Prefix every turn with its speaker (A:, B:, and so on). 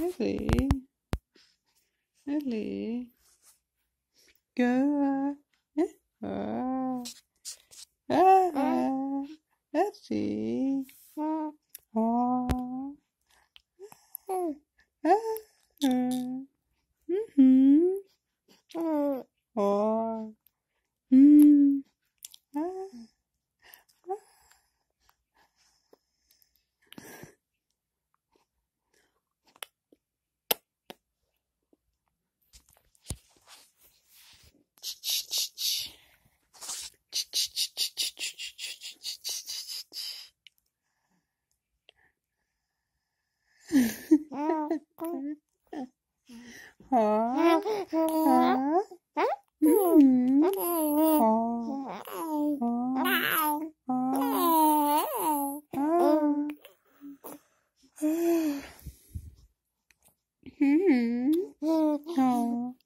A: Ellie. Ellie. Go. Ah. Ah. Ellie. Ah. Ah. Mhm. Ah. Ah. Ah.